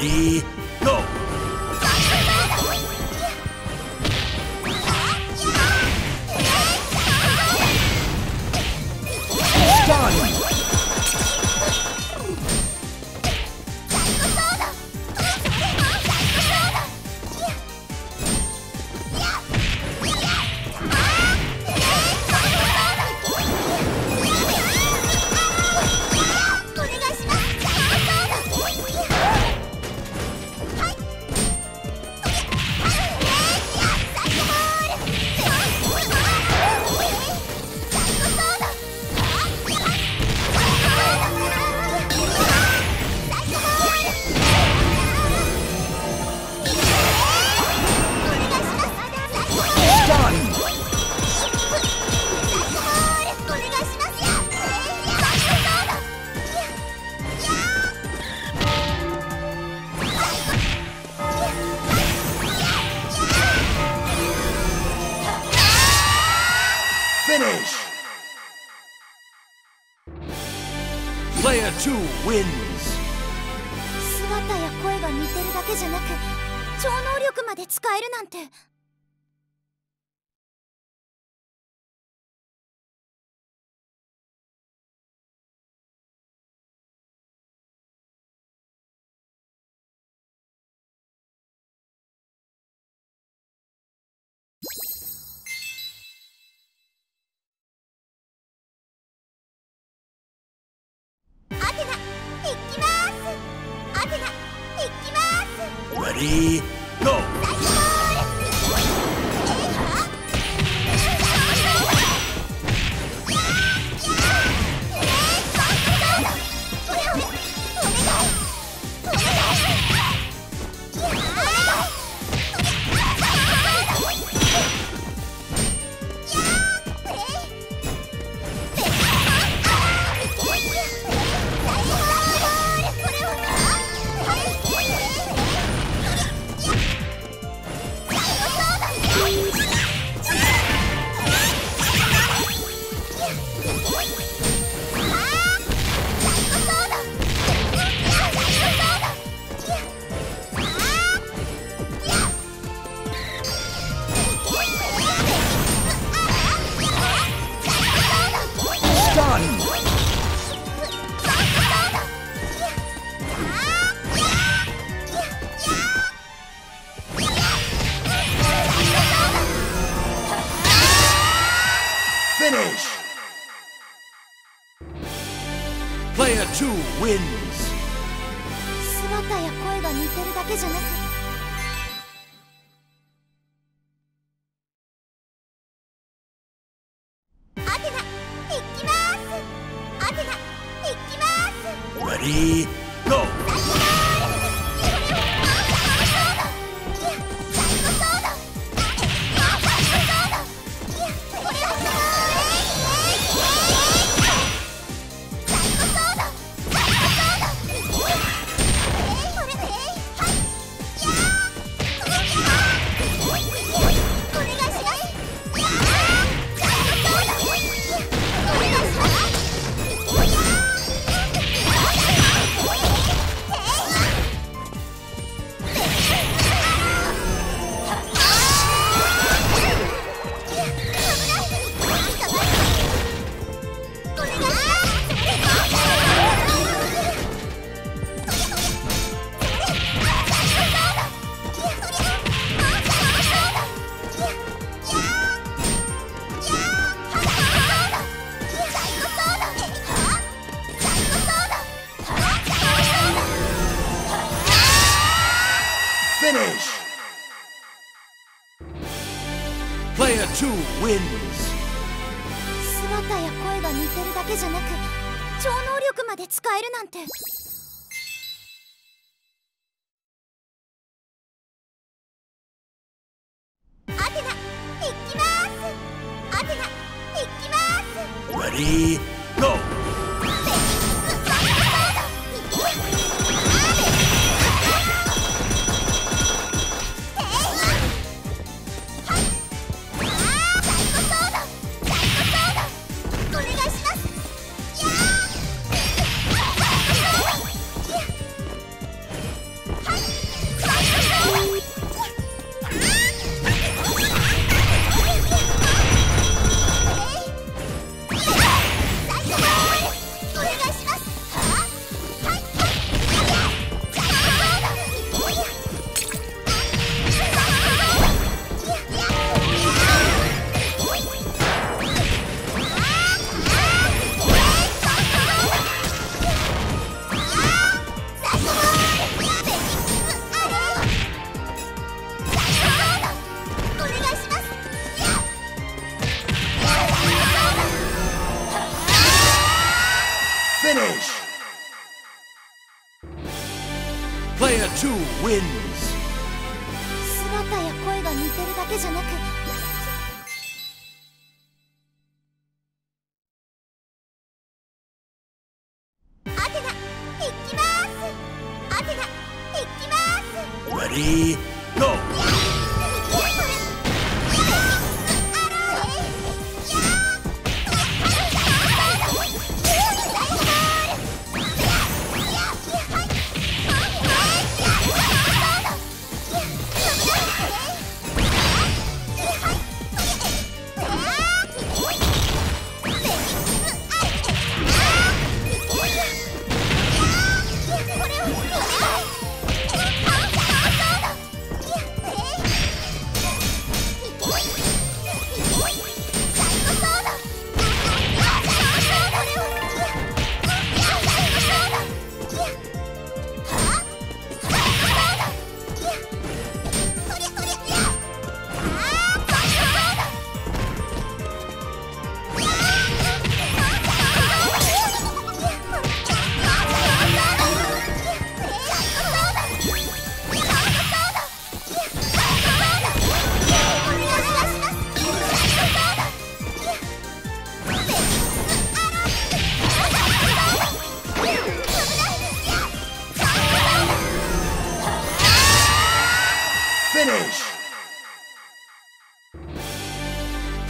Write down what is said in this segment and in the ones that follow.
Three Two wins! 姿や声が似てるだけじゃなく超能力まで使えるなんてきます。アテナ行きます。レディーゴー。Player 2 wins! 姿や声が似てるだけじゃなくフィニッシュ Player 2 wins! 姿や声が似てるだけじゃなく超能力まで使えるなんて。アテナ行きます。アテナ行きます。Ready,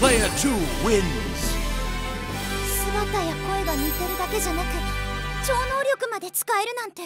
Player 2 wins. 姿や声が似てるだけじゃなく超能力まで使えるなんて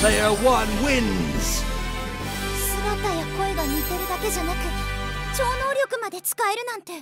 Player 1 wins. 姿や声が似てるだけじゃなく超能力まで使えるなんて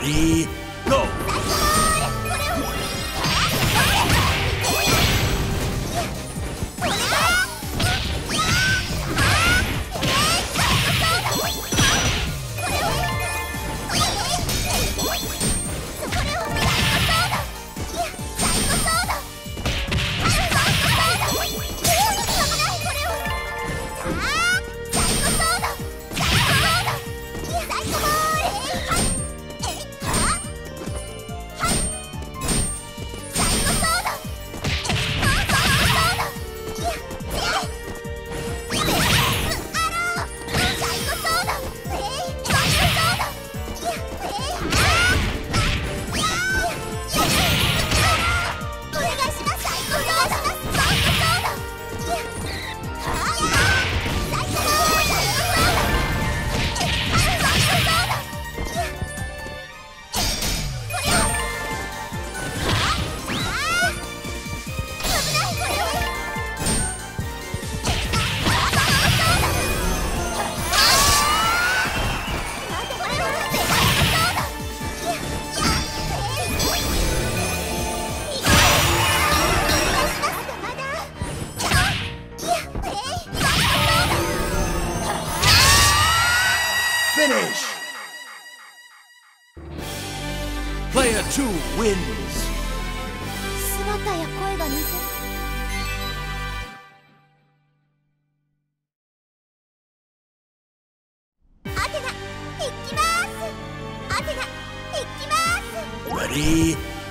ま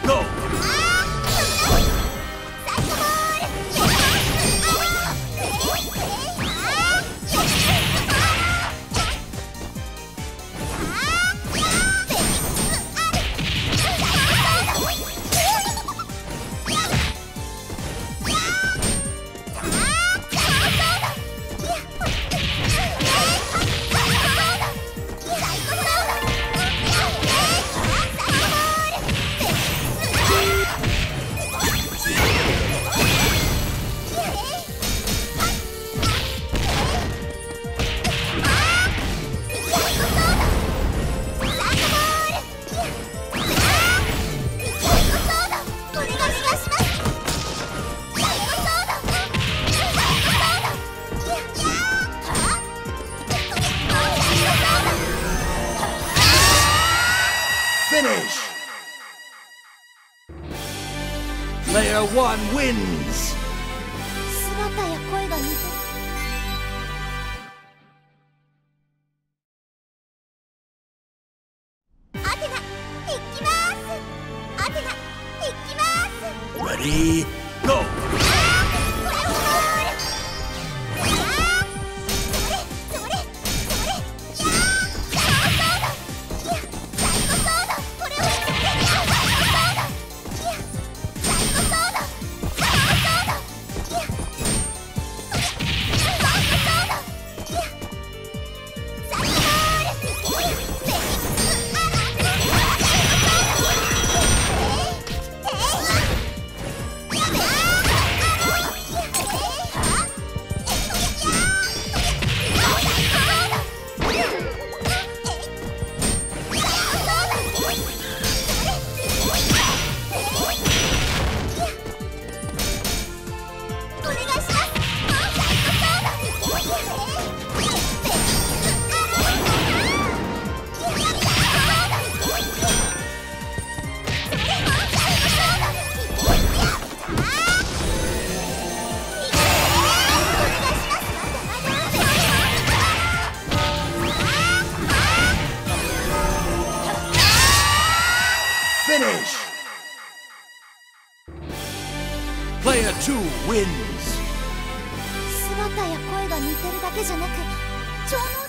go! Ready, go! Player 2 wins. 姿や声が似てるだけじゃなく超能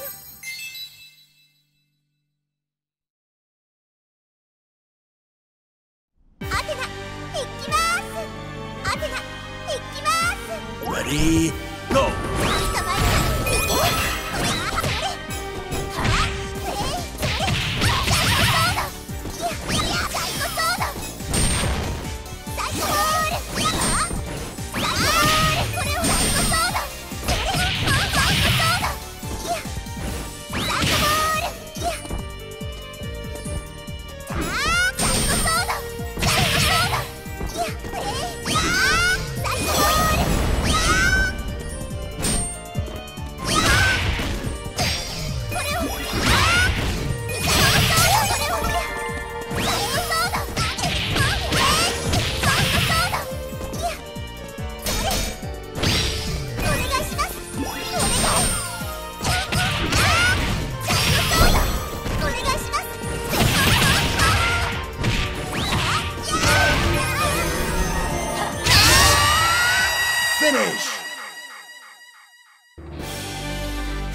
フィニッシュ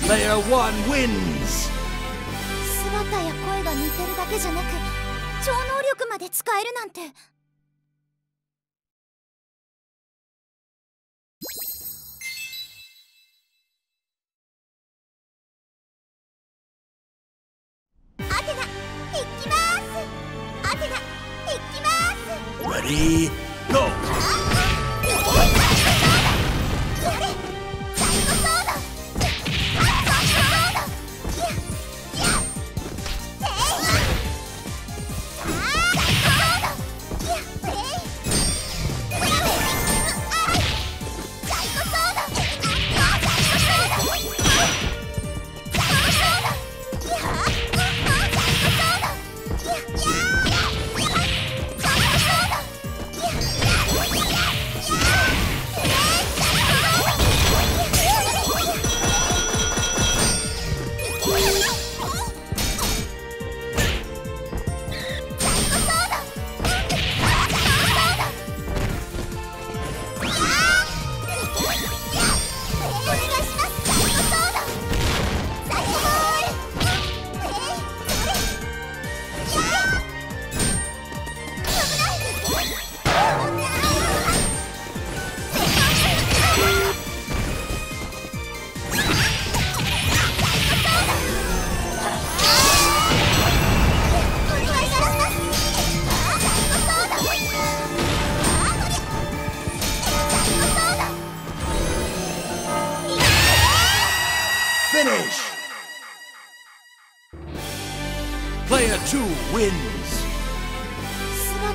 Player 1 wins. 姿や声が似てるだけじゃなく超能力まで使えるなんてアテナ行きますアテナ行きます Ready, go!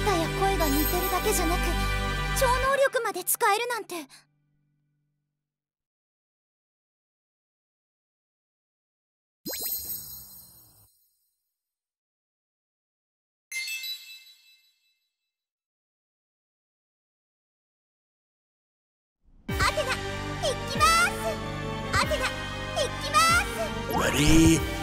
姿や声が似てるだけじゃなく超能力まで使えるなんて。アテナ行きます。